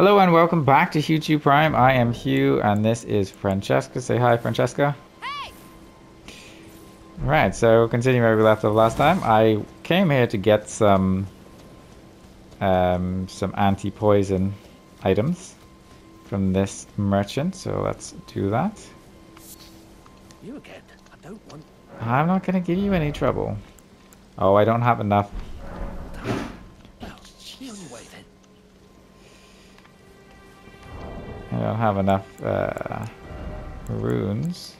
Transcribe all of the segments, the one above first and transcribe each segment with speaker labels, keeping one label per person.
Speaker 1: Hello and welcome back to HuwTube Prime. I am Hugh and this is Francesca. Say hi, Francesca.
Speaker 2: Hey!
Speaker 1: Right, so continuing where we left off last time. I came here to get some um, some anti-poison items from this merchant, so let's do that.
Speaker 3: You again? I don't want.
Speaker 1: I'm not going to give you any trouble. Oh, I don't have enough. I don't have enough uh, runes.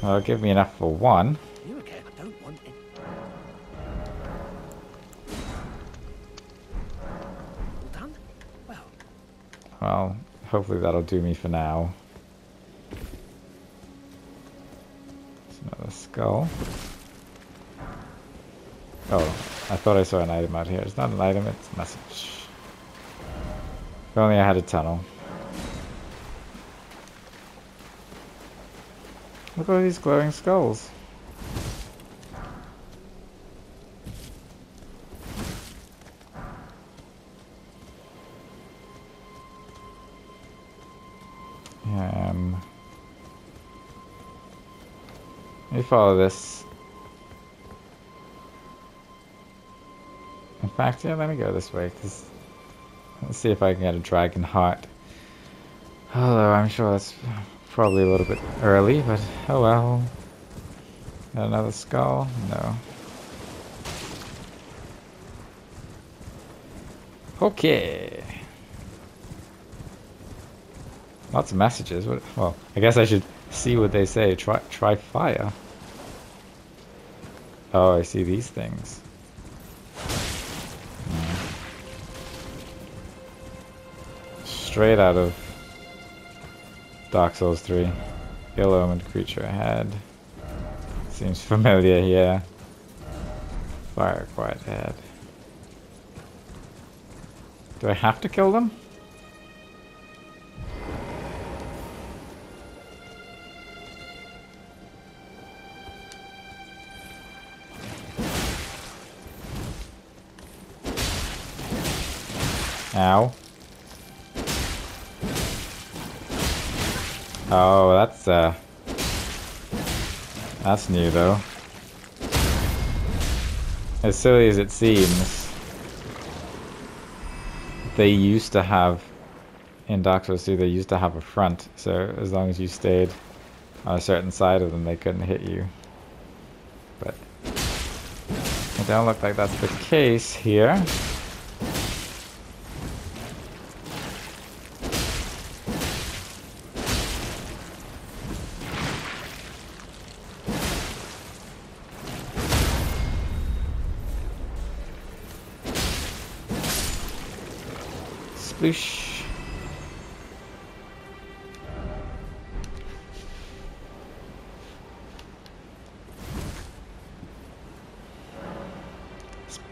Speaker 1: Well, give me enough for one.
Speaker 3: You again? I don't want it. All done? Well,
Speaker 1: Well, hopefully that'll do me for now. It's another skull. Oh, I thought I saw an item out here. It's not an item, it's a message. If only I had a tunnel. Look at all these glowing skulls. Um, let me follow this. Fact, yeah, let me go this way, because let's see if I can get a dragon heart. Although I'm sure that's probably a little bit early, but oh well. Got another skull? No. Okay. Lots of messages. What, well, I guess I should see what they say. Try, try fire. Oh, I see these things. Straight out of Dark Souls 3. Ill omened creature ahead. Seems familiar here. Fire quite head. Do I have to kill them? Ow. Oh, that's uh That's new though. As silly as it seems, they used to have in Dark Souls 2 they used to have a front, so as long as you stayed on a certain side of them they couldn't hit you. But it don't look like that's the case here.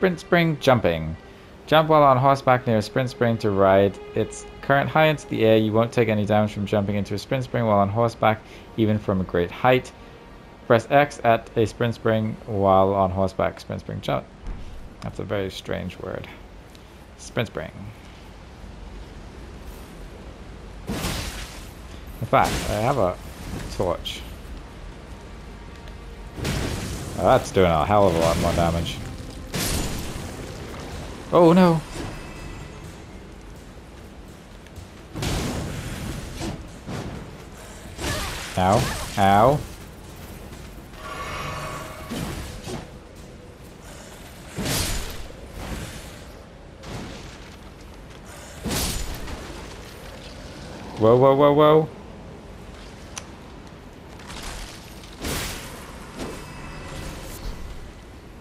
Speaker 1: Spiritspring jumping. Jump while on horseback near a spiritspring to ride its current high into the air. You won't take any damage from jumping into a spiritspring while on horseback, even from a great height. Press X at a spiritspring while on horseback. Spiritspring jump. That's a very strange word. Sprint spring. In fact, I have a torch. Oh, that's doing a hell of a lot more damage. Oh no! Ow. Ow. Whoa, whoa, whoa, whoa.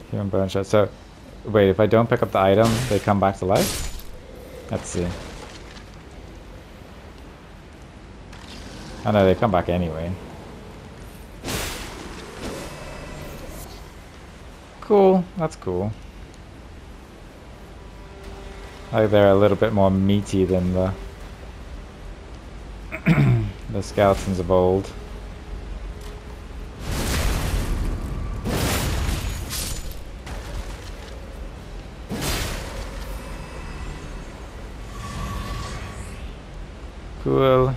Speaker 1: Human bone shot. So, wait, if I don't pick up the item, they come back to life? Let's see. Oh no, they come back anyway. Cool, that's cool. Like they're a little bit more meaty than the the skeletons of old. Cool.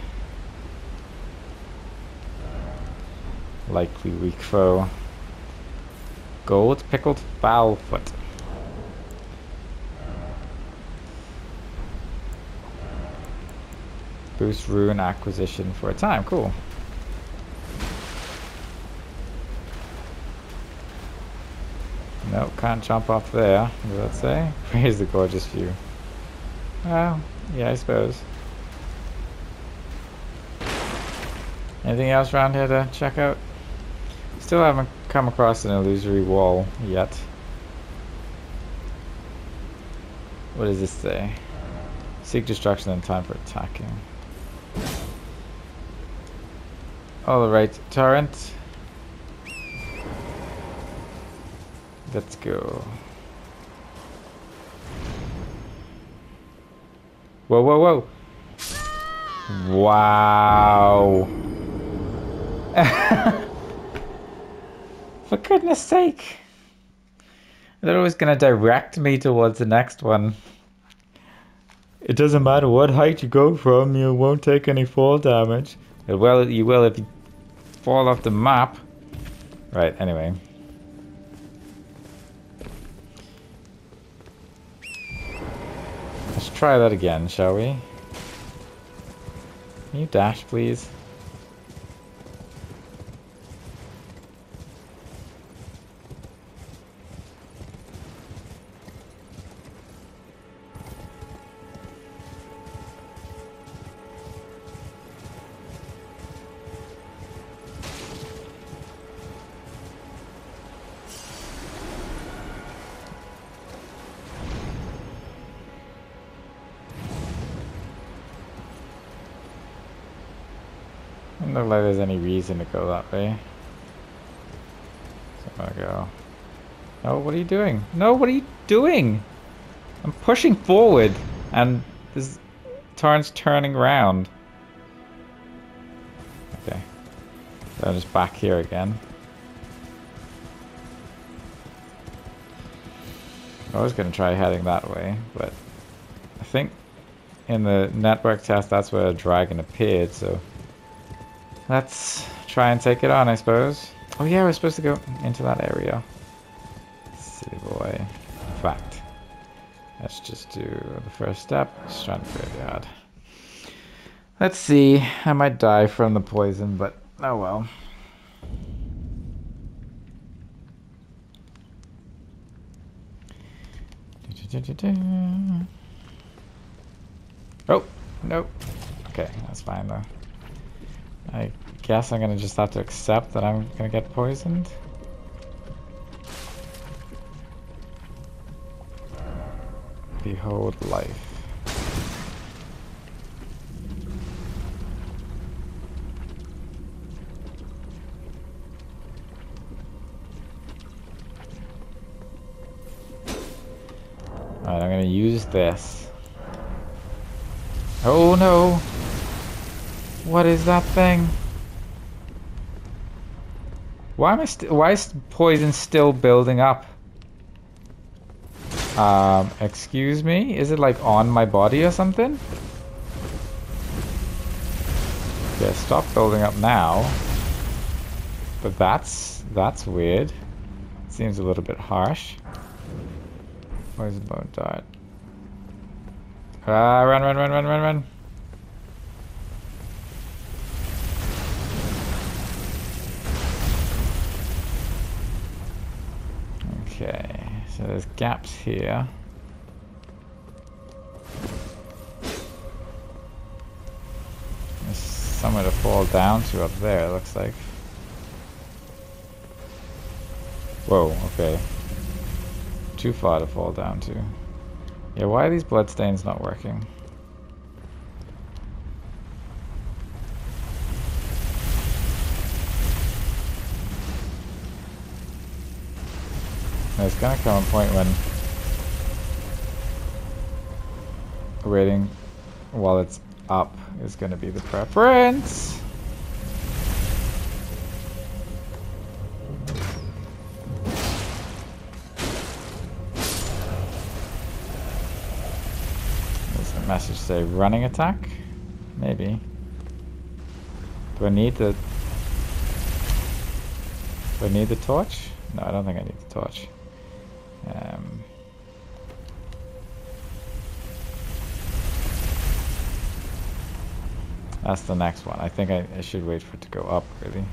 Speaker 1: Likely weak foe. Gold pickled fowl foot. Boost rune acquisition for a time. Cool. Nope, can't jump off there. Does that say? Praise the gorgeous view. Well, yeah, I suppose. Anything else around here to check out? Still haven't come across an illusory wall yet. What does this say? Seek destruction in time for attacking. Alright, torrent. Let's go. Whoa, whoa, whoa! Wow! For goodness sake! They're always gonna direct me towards the next one. It doesn't matter what height you go from, you won't take any fall damage. Well, you will if you fall off the map. Right, anyway. Let's try that again, shall we? Can you dash, please? Doesn't look like there's any reason to go that way. So I'm gonna go. No, what are you doing? No, what are you doing? I'm pushing forward and this turn's turning around. Okay. So I'm just back here again. I was gonna try heading that way, but I think in the network test that's where a dragon appeared, so Let's try and take it on, I suppose. Oh yeah, we're supposed to go into that area. Silly boy. Fact, let's just do the first step. Strand graveyard. Let's see. I might die from the poison, but oh well. Oh, nope. Okay, that's fine though. I guess I'm gonna just have to accept that I'm gonna get poisoned. Behold life. Alright, I'm gonna use this. Oh no! What is that thing? Why am I still? Why is poison still building up? Um, excuse me? Is it like on my body or something? Yeah, stop building up now. But that's that's weird. Seems a little bit harsh. Poison bone dart. Ah, run, run, run, run, run, run. Okay, so there's gaps here. There's somewhere to fall down to up there, it looks like. Whoa, okay. Too far to fall down to. Yeah, why are these bloodstains not working? There's gonna come a point when waiting while it's up is gonna be the preference. There's a message say running attack. Maybe. Do I need the... Do I need the torch? No, I don't think I need the torch. Um, that's the next one. I think I, I should wait for it to go up, really.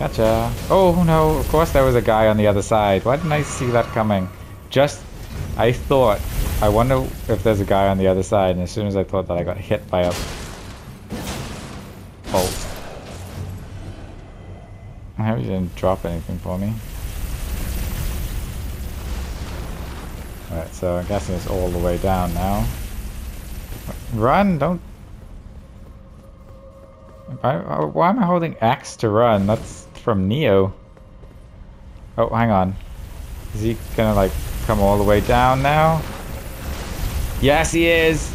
Speaker 1: Gotcha. Oh no, of course there was a guy on the other side. Why didn't I see that coming? Just, I thought, I wonder if there's a guy on the other side, and as soon as I thought that, I got hit by a bolt. I hope you didn't drop anything for me. Alright, so I'm guessing it's all the way down now. Run! Don't... I, I, uh, why am I holding X to run? That's from Nioh. Oh, hang on. Is he gonna like come all the way down now? Yes, he is!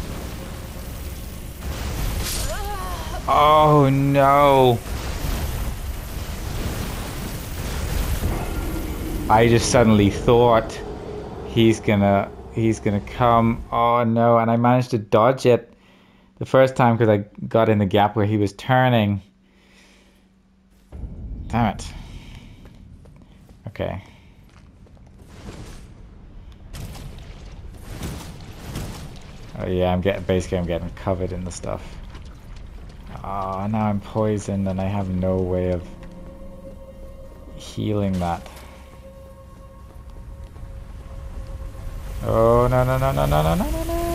Speaker 1: Oh no! I just suddenly thought he's gonna he's gonna come. Oh no! And I managed to dodge it the first time because I got in the gap where he was turning. Damn it. Okay. Oh yeah, I'm getting basically I'm getting covered in the stuff. Ah, oh, now I'm poisoned and I have no way of healing that. Oh no no no no no no no no no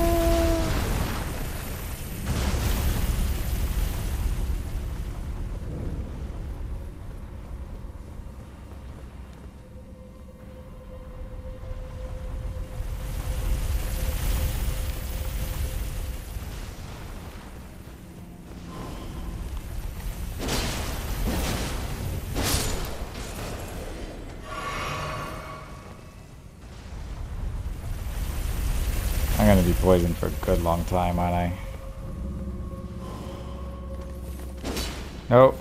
Speaker 1: gonna be poisoned for a good long time, aren't I? Nope.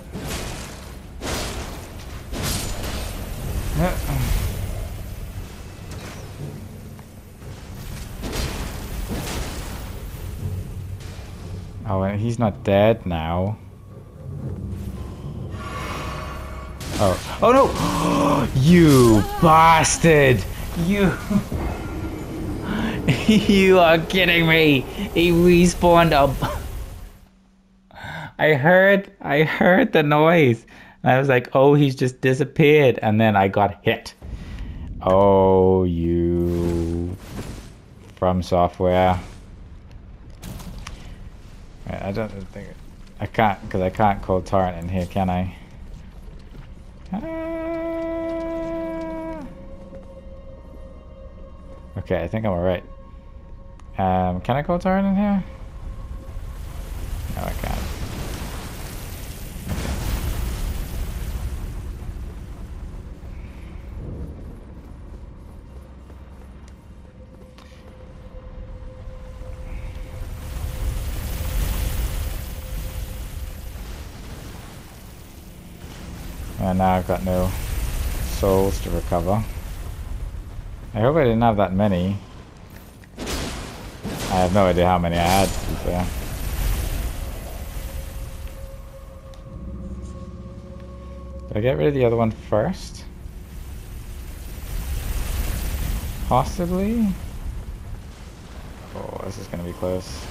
Speaker 1: Oh, he's not dead now. Oh. Oh no! you bastard! You... you are kidding me. He respawned up. I heard, I heard the noise. And I was like, oh, he's just disappeared. And then I got hit. Oh, you From Software. I don't think I can't because I can't call torrent in here, can I? Ah. Okay, I think I'm alright. Um, can I call Torrent in here? No, I can't. And now I've got no souls to recover. I hope I didn't have that many. I have no idea how many I had, to be fair. Did I get rid of the other one first? Possibly? Oh, this is gonna be close.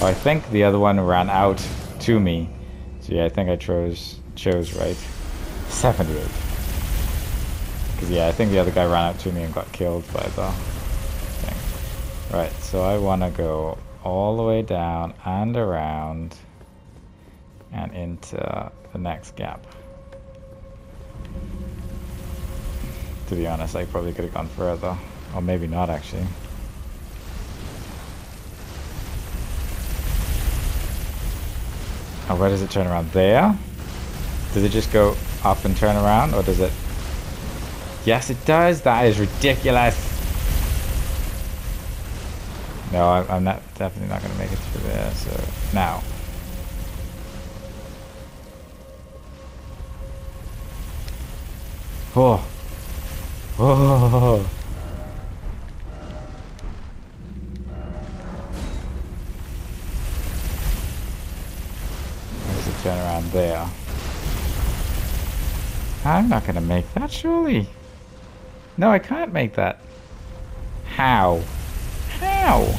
Speaker 1: Oh, I think the other one ran out to me. So yeah, I think I chose chose right. 78. Because yeah, I think the other guy ran up to me and got killed by the thing. Right, so I want to go all the way down and around and into the next gap. To be honest, I probably could have gone further. Or maybe not, actually. Oh, where does it turn around? There? Does it just go up and turn around, or does it... Yes, it does. That is ridiculous. No, I, I'm not definitely not gonna make it through there. So now. Oh. Oh. There's a turn around there. I'm not gonna make that, surely. No, I can't make that. How? How?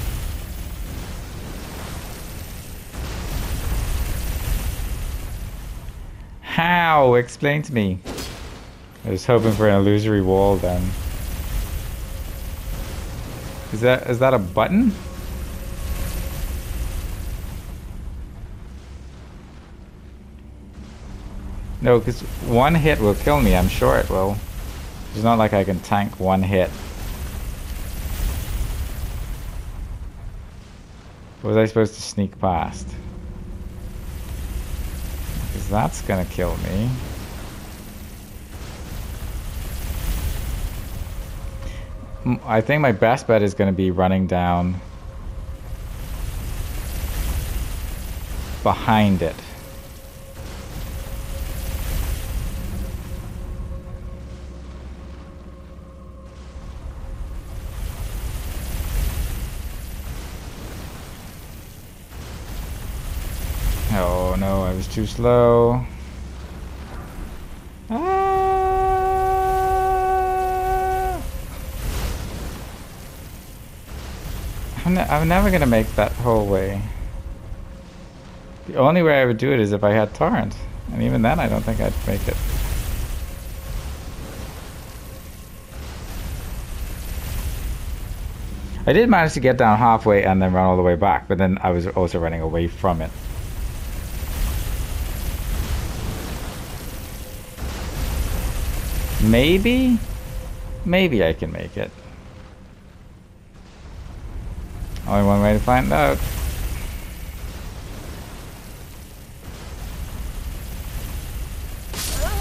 Speaker 1: How? Explain to me. I was hoping for an illusory wall then. Is that is that a button? No, because one hit will kill me, I'm sure it will. It's not like I can tank one hit. Was I supposed to sneak past? Because that's gonna kill me. I think my best bet is gonna be running down behind it. Too slow. Ah! I'm, ne I'm never gonna make that whole way. The only way I would do it is if I had Torrent. And even then I don't think I'd make it. I did manage to get down halfway and then run all the way back, but then I was also running away from it. Maybe? Maybe I can make it. Only one way to find out.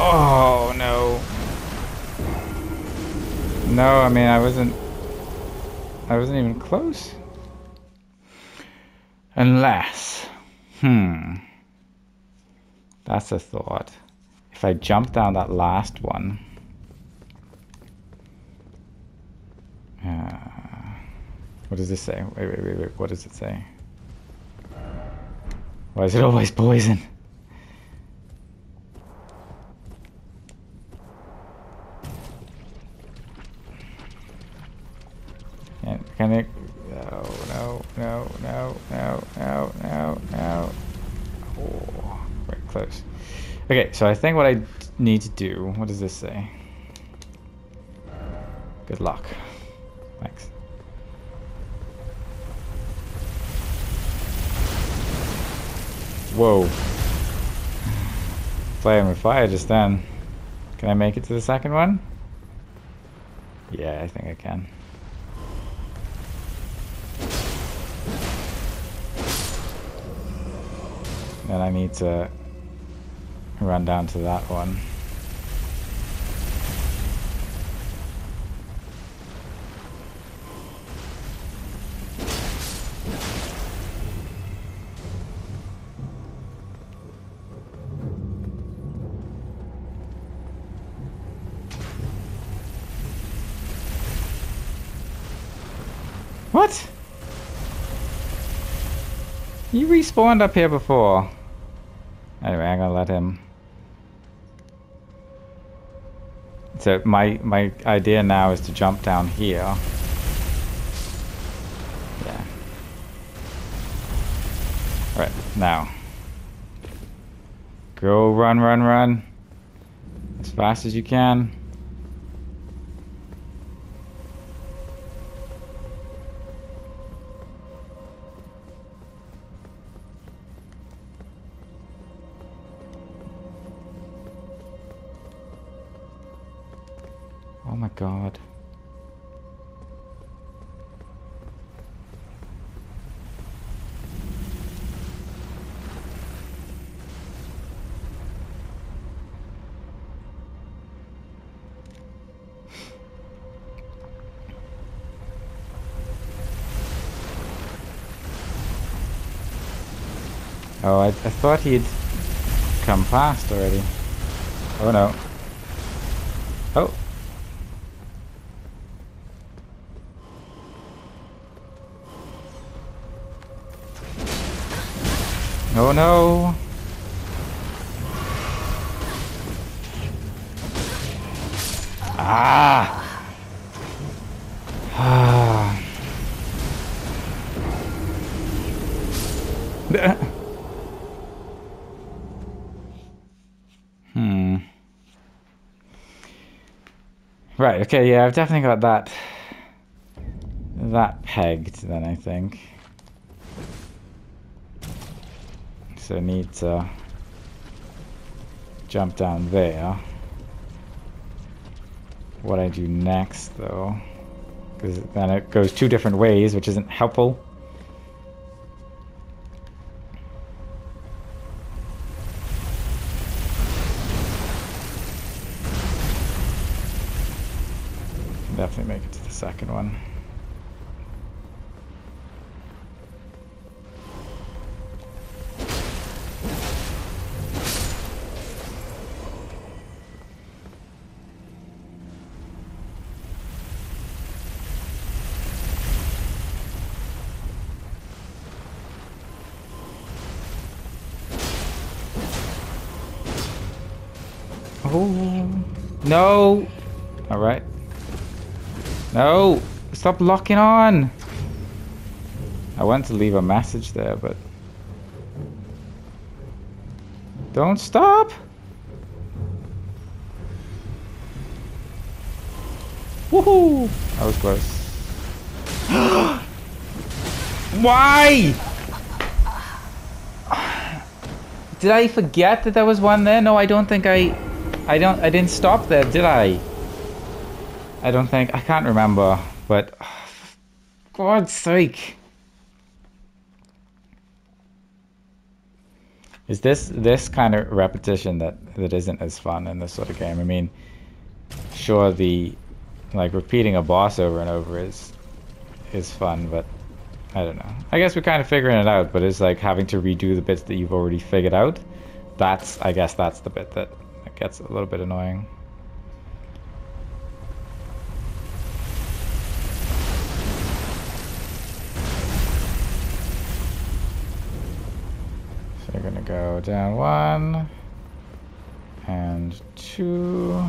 Speaker 1: Oh, no. No, I mean, I wasn't... I wasn't even close. Unless... Hmm. That's a thought. If I jump down that last one... Uh, what does this say? Wait, wait, wait, wait. What does it say? Why is it always poison? Can, can it? No, no, no, no, no, no, no, no. Oh, close. Okay, so I think what I need to do. What does this say? Good luck. Whoa. Playing with fire just then. Can I make it to the second one? Yeah, I think I can. Then I need to run down to that one. You respawned up here before. Anyway, I'm gonna let him. So my my idea now is to jump down here. Yeah. Alright, now. Go run, run, run. As fast as you can. Oh my god. Oh, I, I thought he'd come past already. Oh no. Oh no. Ah. Ah. hmm. Right, okay, yeah, I've definitely got that that pegged then I think. So I need to jump down there. What I do next though, because then it goes two different ways, which isn't helpful. Oh no! All right. No! Stop locking on! I want to leave a message there, but... Don't stop! Woohoo! That was close. Why? Did I forget that there was one there? No, I don't think I... I don't... I didn't stop there, did I? I don't think... I can't remember, but... Oh, God's sake. Is this this kind of repetition that that isn't as fun in this sort of game? I mean, sure the like repeating a boss over and over is is fun, but I don't know. I guess we're kind of figuring it out, but it's like having to redo the bits that you've already figured out. That's I guess that's the bit that, that gets a little bit annoying. So you're gonna go down one and two.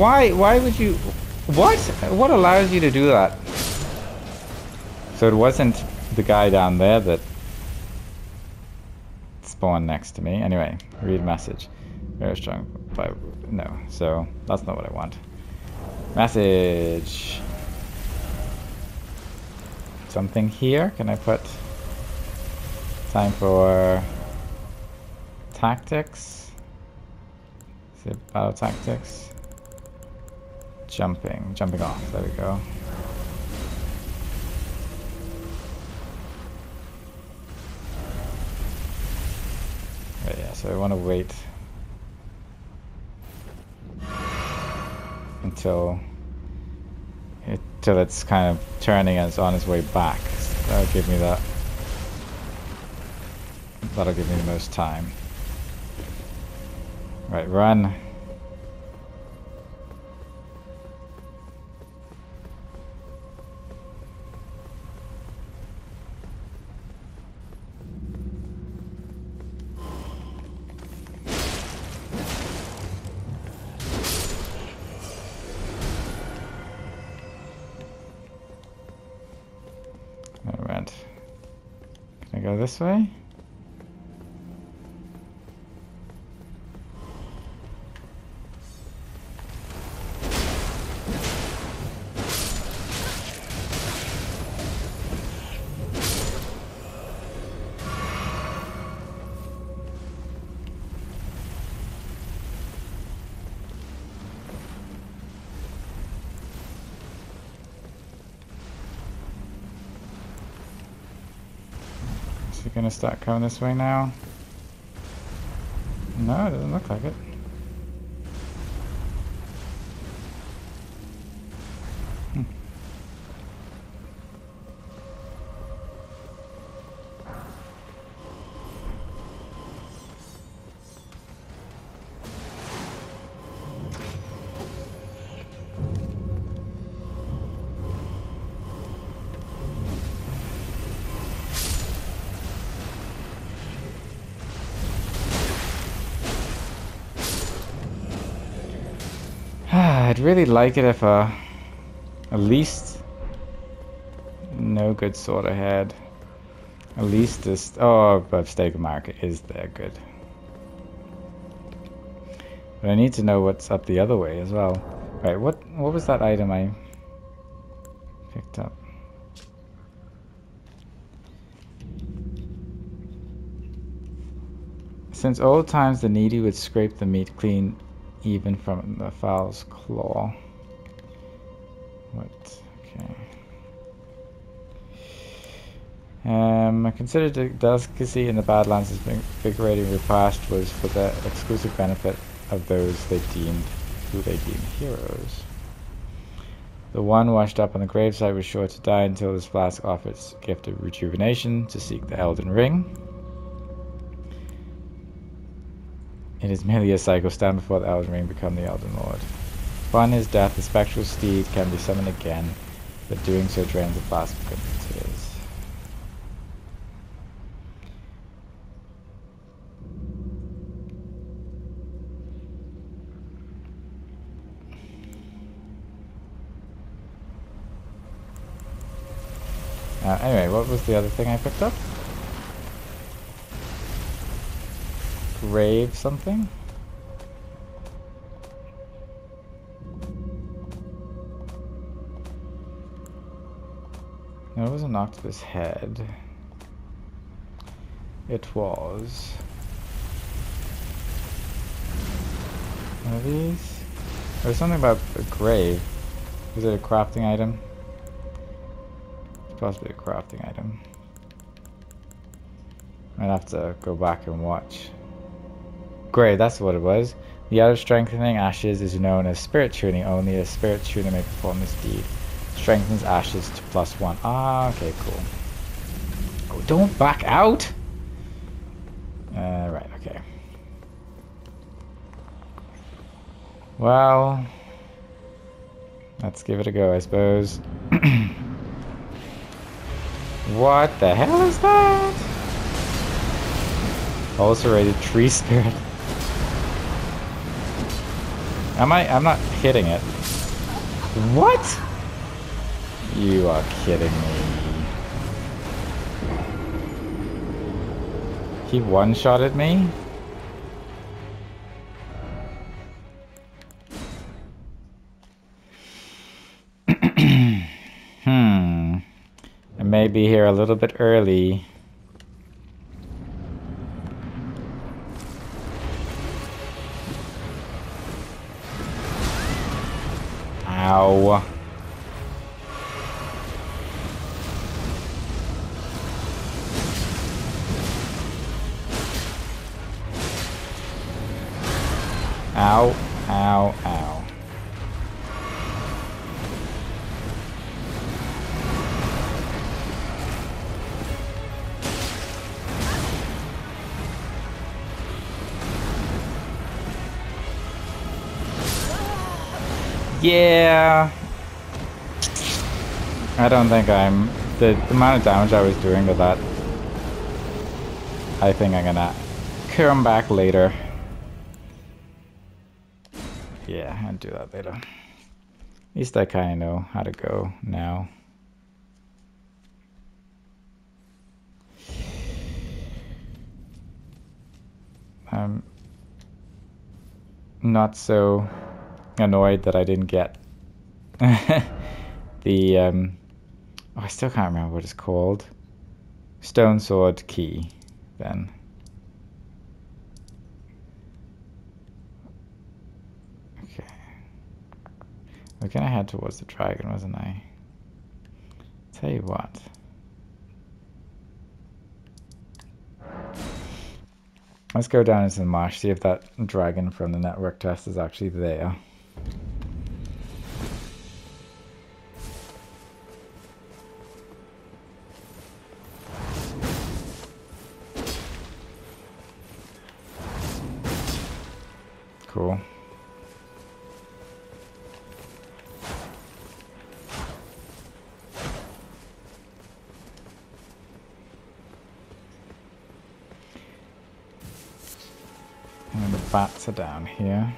Speaker 1: Why? Why would you? What? What allows you to do that? So it wasn't the guy down there that spawned next to me. Anyway, read message. Very strong. But no. So that's not what I want. Message. Something here? Can I put time for tactics? Is it battle tactics? Jumping, jumping off, there we go. Right, yeah, so I want to wait until until it's kind of turning and it's on its way back. So that'll give me that. That'll give me the most time. Right, run. This way? Gonna start coming this way now? No, it doesn't look like it. Really like it if uh, at least no good sword ahead. At least this. Oh, but Stake of Marika is there good. But I need to know what's up the other way as well. Right, what what was that item I picked up? Since old times, the needy would scrape the meat clean even from the fowl's claw. What? Okay. Um, I considered the delicacy in the Badlands as invigorating repast was for the exclusive benefit of those they deemed, who they deemed heroes. The one washed up on the gravesite was sure to die until this flask offered its gift of rejuvenation to seek the Elden Ring. It is merely a cycle. Stand before the Elden Ring, become the Elden Lord. Upon his death, the spectral steed can be summoned again, but doing so drains the of tears. Uh, anyway, what was the other thing I picked up? Grave something? No, it wasn't Octopus head. It was... One of these? There was something about a grave. Was it a crafting item? It's possibly a crafting item. I'd have to go back and watch. Great, that's what it was. The art of strengthening ashes is known as spirit tuning. Only a spirit tuner may perform this deed. Strengthens ashes to plus one. Ah, okay, cool. Oh, don't back out! Uh, right, okay. Well, let's give it a go, I suppose. what the hell is that? Ulcerated tree spirit. Am I? I'm not hitting it. What? You are kidding me. He one-shotted me? hmm. I may be here a little bit early. Ow. Don't think I'm... The, the amount of damage I was doing to that... I think I'm gonna come back later. Yeah, I'll do that later. At least I kind of know how to go now. I'm not so annoyed that I didn't get the um oh, I still can't remember what it's called. Stone sword key then. Okay. We're gonna head towards the dragon, wasn't I? Tell you what. Let's go down into the marsh, see if that dragon from the network test is actually there. Cool. And the bats are down here.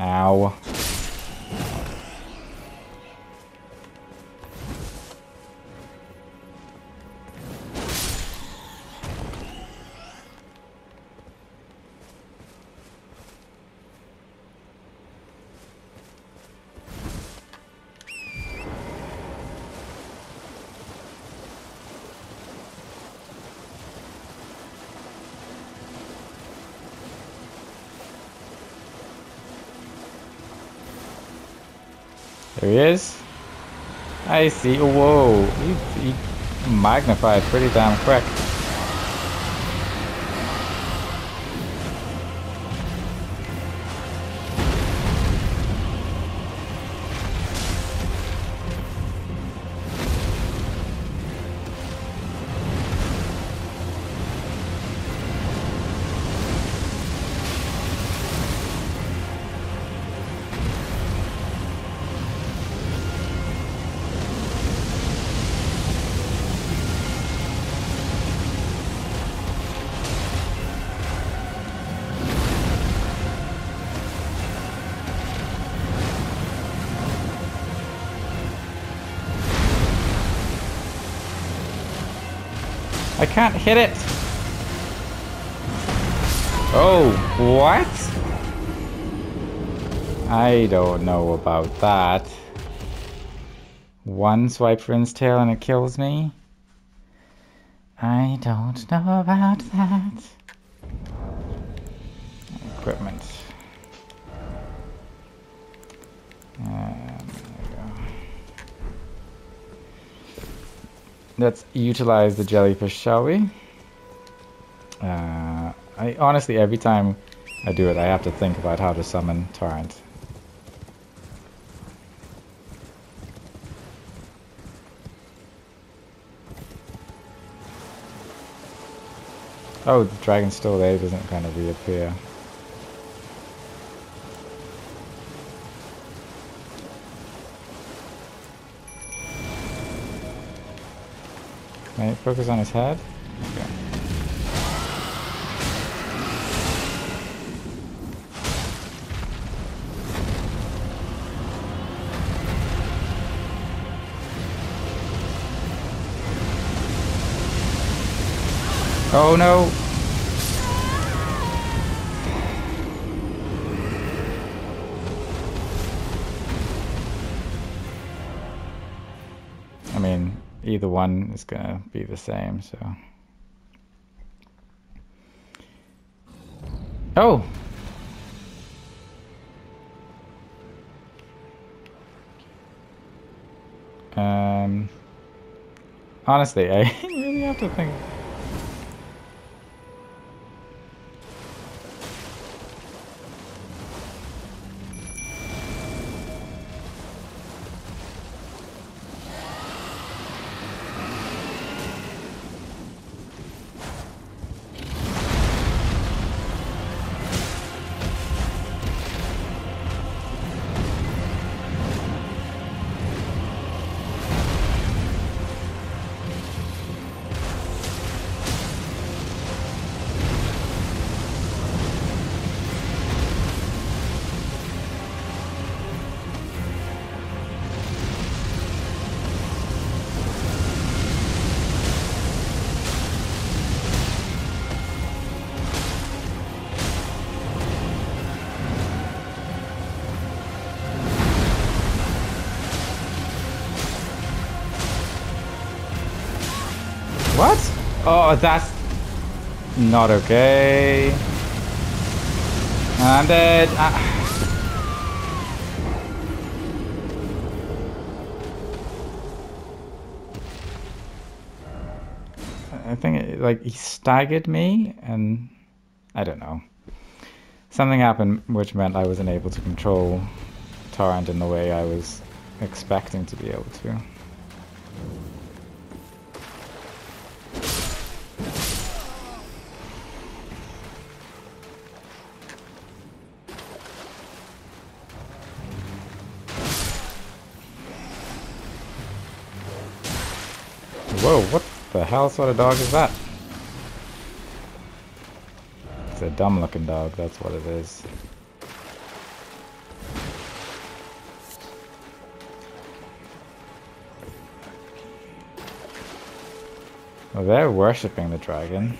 Speaker 1: Ow. There he is. I see. Whoa. He, he magnified pretty damn quick. I can't hit it. Oh, what? I don't know about that. One swipe for his tail and it kills me? I don't know about that. Equipment. Let's utilize the jellyfish, shall we? Uh, I honestly, every time I do it, I have to think about how to summon Torrent. Oh, the dragon's still there, doesn't kind of reappear. I focus on his head? Okay. Oh no! One is gonna be the same, so. Oh! Um, honestly, I really have to think. Oh, that's not okay. I'm dead. I uh, I think it, like he staggered me and I don't know. Something happened which meant I wasn't able to control Torrent in the way I was expecting to be able to. Whoa, what the hell sort of dog is that? It's a dumb looking dog, that's what it is. Well, they're worshipping the dragon.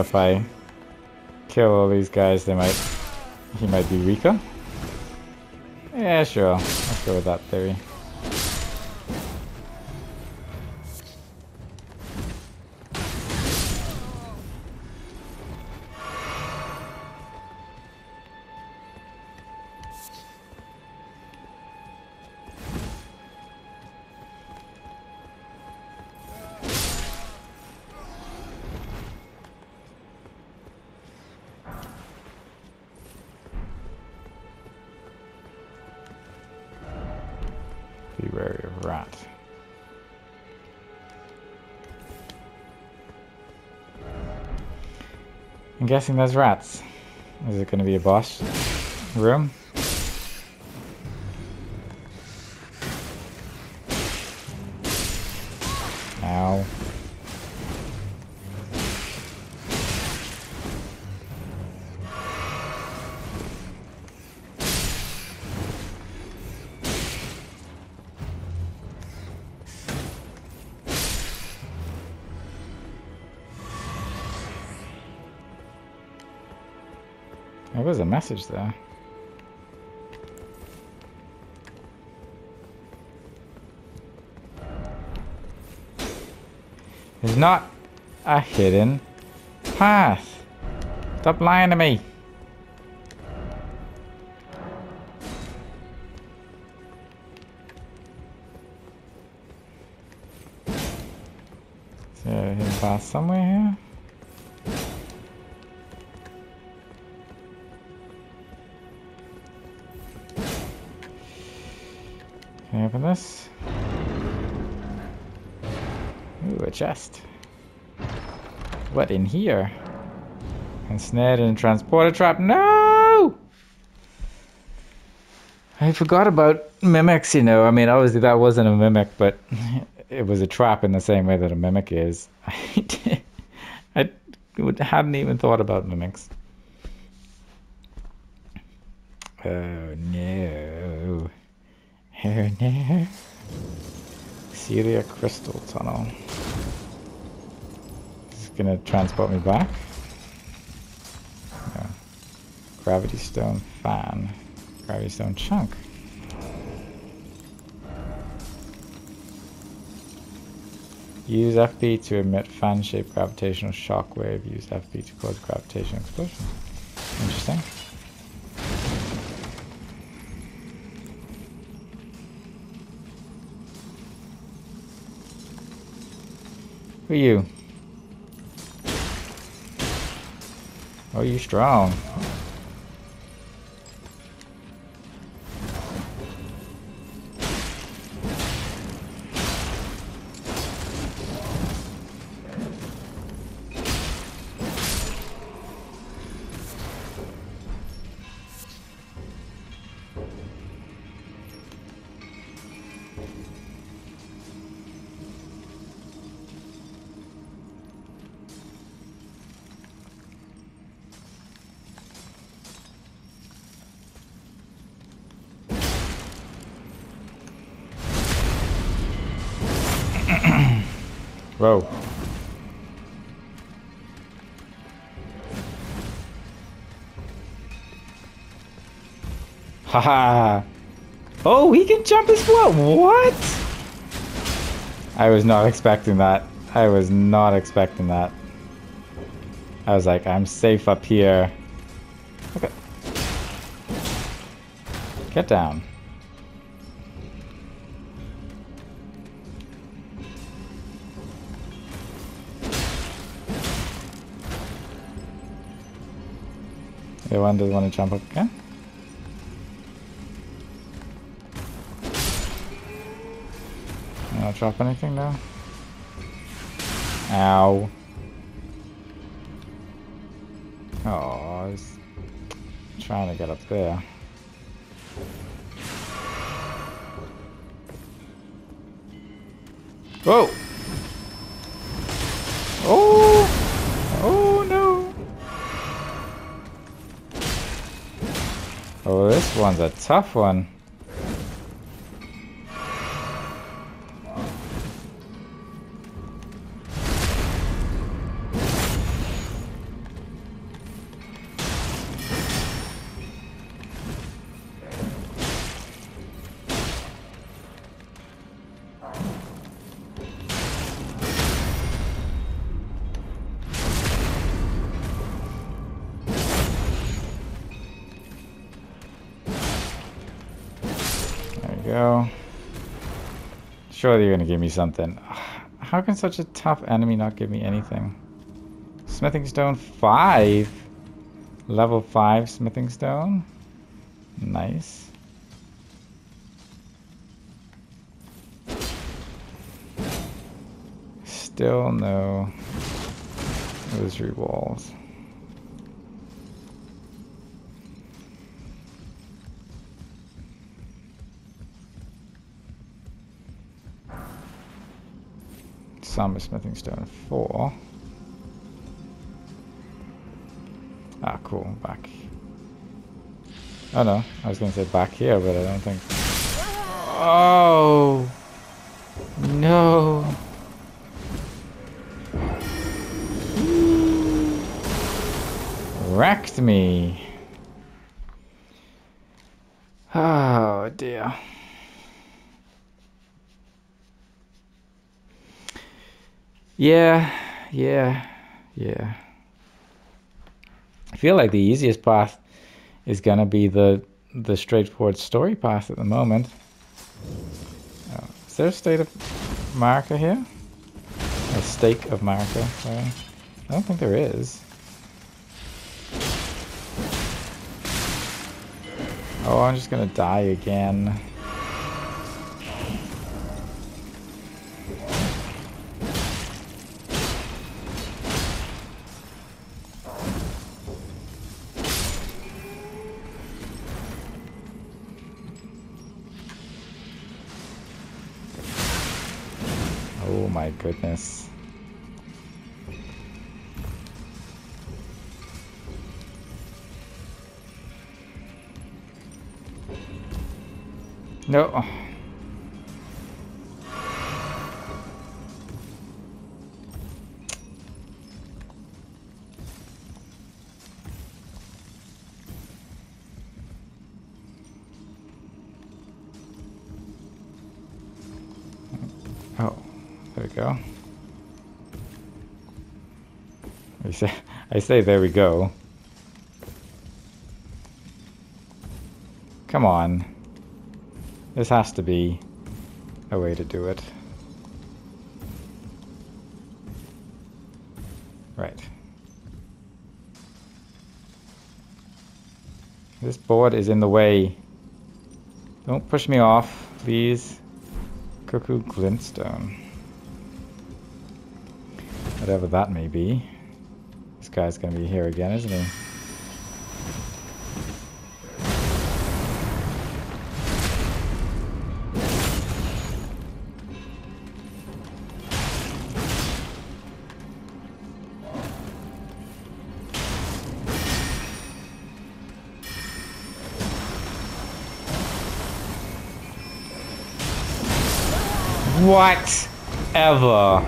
Speaker 1: If I kill all these guys, they might, he might be weaker. Yeah, sure. Let's go with that theory. Guessing there's rats. Is it to be a boss room? There was a message there. There's not a hidden path. Stop lying to me. A hidden path somewhere What in here? Ensnared in a transporter trap. No! I forgot about mimics, you know. I mean, obviously that wasn't a mimic, but it was a trap in the same way that a mimic is. I hadn't even thought about mimics. Oh no. Oh no. Sellia Crystal Tunnel. Gonna transport me back. Gravity Stone Fan. Gravity Stone Chunk. Use FP to emit fan-shaped gravitational shockwave. Use FP to cause gravitational explosion. Interesting. Who are you? Oh, you strong. Haha. oh, he can jump as well. What? I was not expecting that. I was not expecting that. I was like, I'm safe up here. Okay. Get down. The one doesn't want to jump up again? Drop anything now? Ow. Oh, I was trying to get up there. Whoa! Oh! Oh no! Oh, this one's a tough one. Surely you're gonna give me something. How can such a tough enemy not give me anything? Smithing stone 5. Level 5 smithing stone. Nice. Still no illusory walls. Somber Smithing Stone 4. Ah, cool. Back. Oh no, I was going to say back here, but I don't think... Oh! No! Wrecked me! Oh dear. Yeah, yeah, yeah. I feel like the easiest path is gonna be the the straightforward story path at the moment. Oh, is there a state of Marika here? A stake of Marika, sorry. I don't think there is. Oh, I'm just gonna die again. Say there we go. Come on. This has to be a way to do it. Right. This board is in the way. Don't push me off, please. Cuckoo glintstone. Whatever that may be. Guy's gonna be here again, isn't he? What? Ever.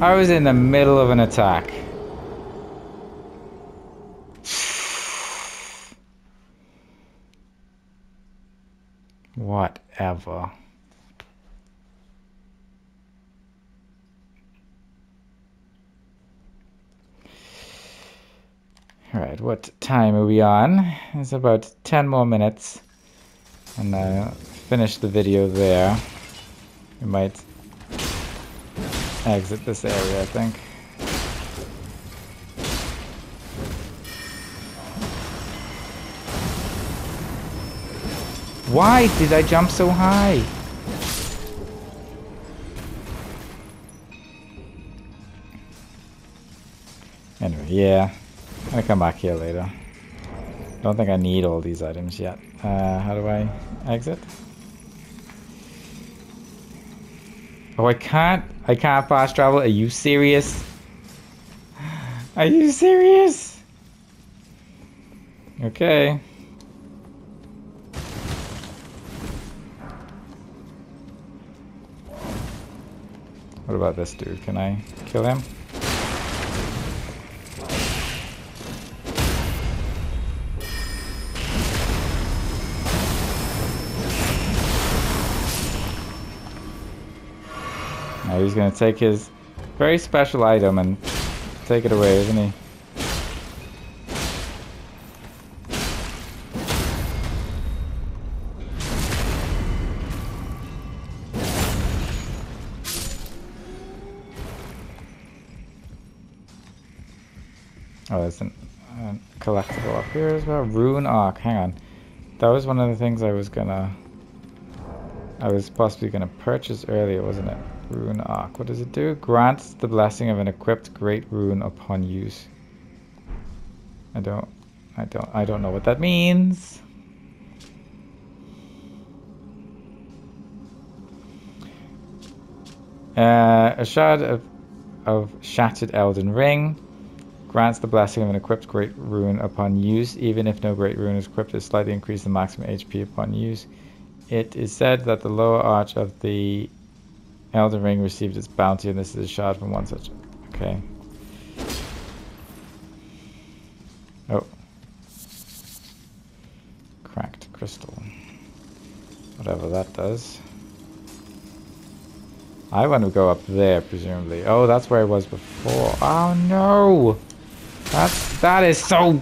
Speaker 1: I was in the middle of an attack. Whatever. Alright, what time are we on? It's about 10 more minutes. And uh, finish the video there. We might exit this area, I think. Why did I jump so high? Anyway, yeah. Gonna come back here later. Don't think I need all these items yet. Uh, how do I exit? Oh, I can't. I can't fast travel. Are you serious? Are you serious? Okay. What about this dude? Can I kill him? Now he's gonna take his very special item and take it away, isn't he? Collectible up here as well. Rune Arc. Hang on. That was one of the things I was gonna... I was possibly gonna purchase earlier, wasn't it? Rune Arc. What does it do? Grants the blessing of an equipped great rune upon use. I don't... I don't... I don't know what that means. Uh, a shard of, of shattered Elden Ring grants the blessing of an equipped great rune upon use, even if no great rune is equipped, it slightly increases the maximum HP upon use. It is said that the lower arch of the Elden Ring received its bounty, and this is a shard from one such. Okay. Oh. Cracked crystal. Whatever that does. I want to go up there, presumably. Oh, that's where I was before. Oh, no! That's, that is so...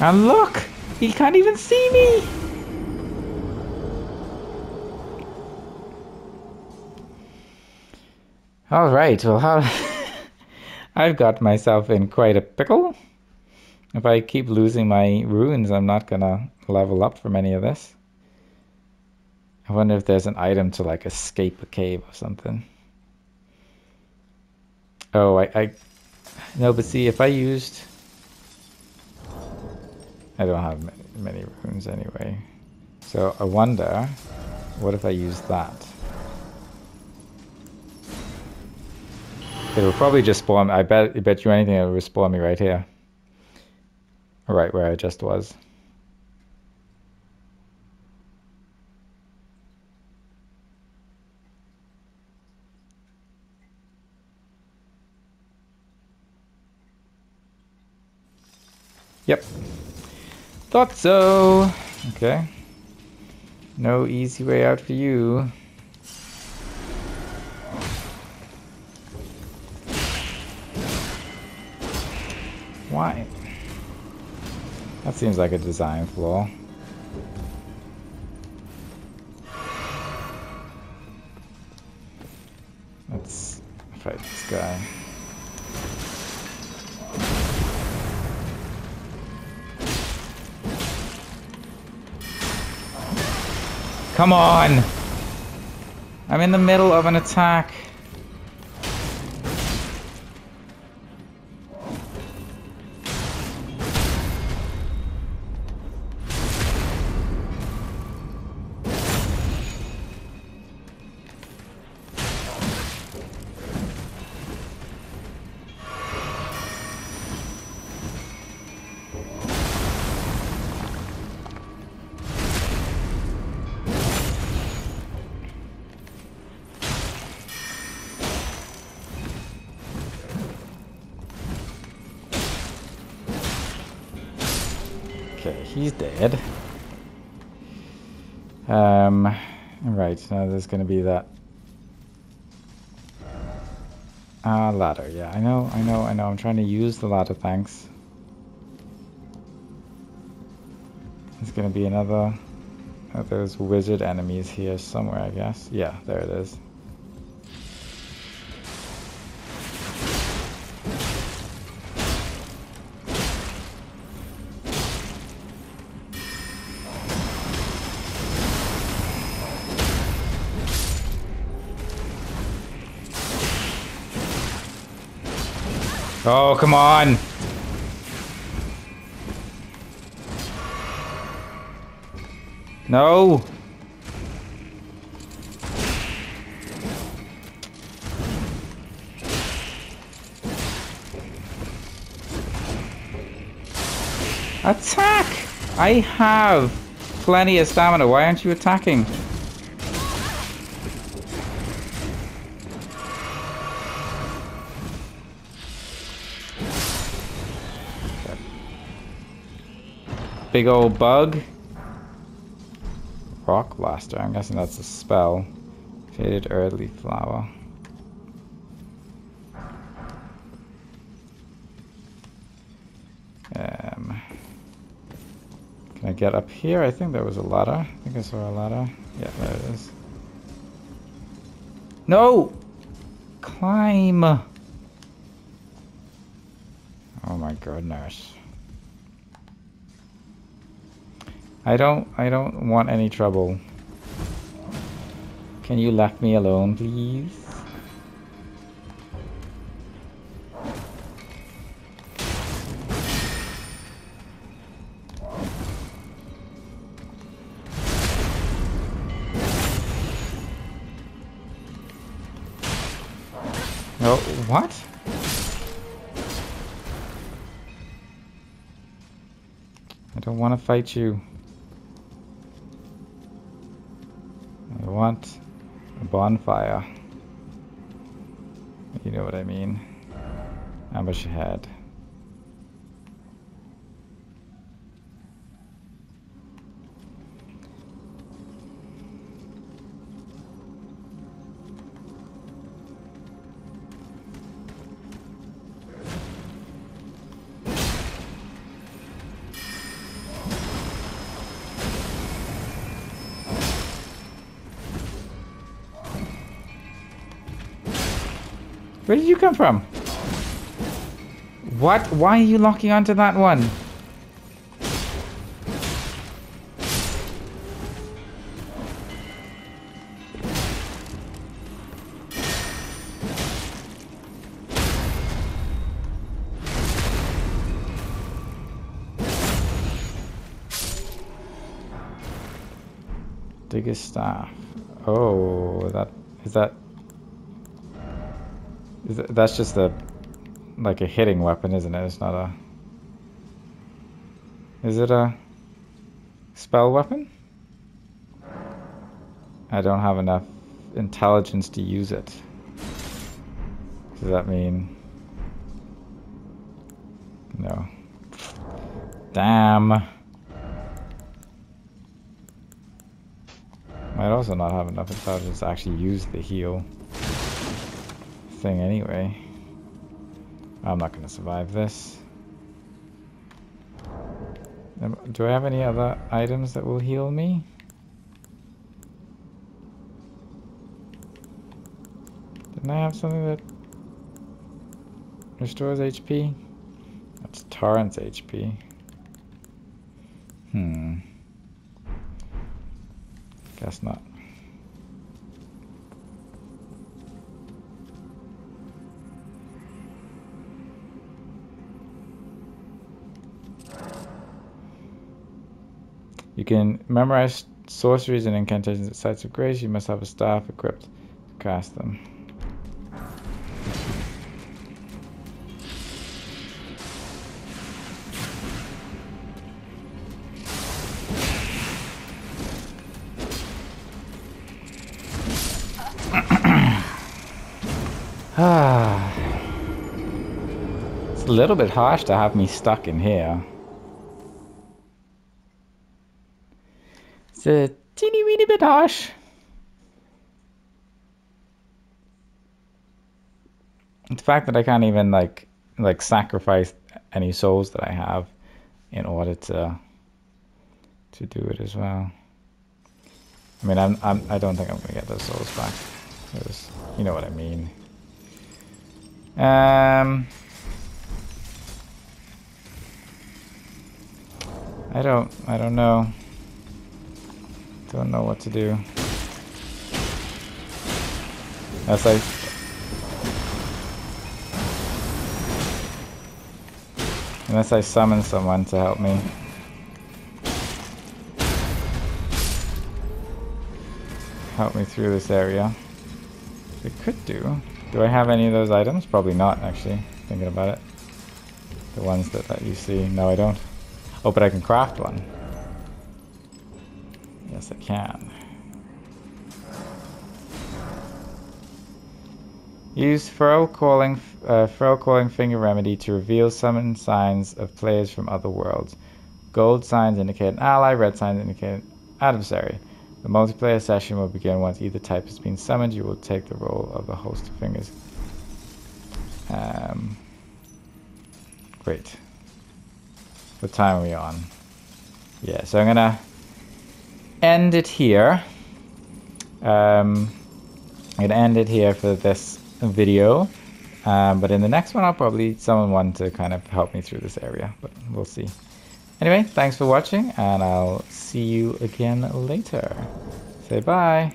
Speaker 1: And look! He can't even see me! Alright, well, how... I've got myself in quite a pickle. If I keep losing my runes, I'm not gonna level up from any of this. I wonder if there's an item to, like, escape a cave or something. Oh, I, I... No, but see, if I used... I don't have many, many runes anyway. So I wonder, what if I use that? It will probably just spawn, I bet, I bet you anything it will spawn me right here. Right where I just was. Yep. Thought so. Okay. No easy way out for you. Why? That seems like a design flaw. Let's fight this guy. Come on! I'm in the middle of an attack. Okay, he's dead. Um, right, now there's going to be that uh, ladder. Yeah, I know, I know, I know. I'm trying to use the ladder, thanks. There's going to be another of those wizard enemies here somewhere, I guess. Yeah, there it is. Come on! No! Attack! I have plenty of stamina. Why aren't you attacking? Big old bug. Rock Blaster. I'm guessing that's a spell. Faded Erdleaf Flower. Um, can I get up here? I think there was a ladder. I think I saw a ladder. Yeah, there it is. No! Climb! Oh my goodness. I don't I don't want any trouble. Can you let me alone, please? Oh, what? I don't want to fight you. want a bonfire. You know what I mean. Ambush ahead. Where did you come from? What? Why are you locking onto that one? Digger's Staff. Oh, that is that that's just a like a hitting weapon, isn't it? It's not a. Is it a spell weapon? I don't have enough intelligence to use it. Does that mean? No. Damn. Might also not have enough intelligence to actually use the heal thing anyway. I'm not going to survive this. Do I have any other items that will heal me? Didn't I have something that restores HP? That's Torrent's HP. Hmm. Guess not. You can memorize sorceries and incantations at sites of grace. You must have a staff equipped to cast them. Ah. it's a little bit harsh to have me stuck in here. Teeny weeny bit harsh. The fact that I can't even like like sacrifice any souls that I have in order to to do it as well. I mean, I'm, I'm I don't think I'm gonna get those souls back. You know what I mean. Um. I don't I don't know. Don't know what to do. As I Unless I summon someone to help me. Help me through this area. It could do. Do I have any of those items? Probably not, actually, thinking about it. The ones that, that you see. No, I don't. Oh, but I can craft one. Yes, I can. Use throw calling, uh, calling finger remedy to reveal summon signs of players from other worlds. Gold signs indicate an ally, red signs indicate an adversary. The multiplayer session will begin once either type has been summoned. You will take the role of the host of fingers. Um, great. What time are we on? Yeah, so I'm gonna end it here. Um, I'm gonna end it here for this video. Um, but in the next one, I'll probably summon one to kind of help me through this area, but we'll see. Anyway, thanks for watching, and I'll see you again later. Say bye.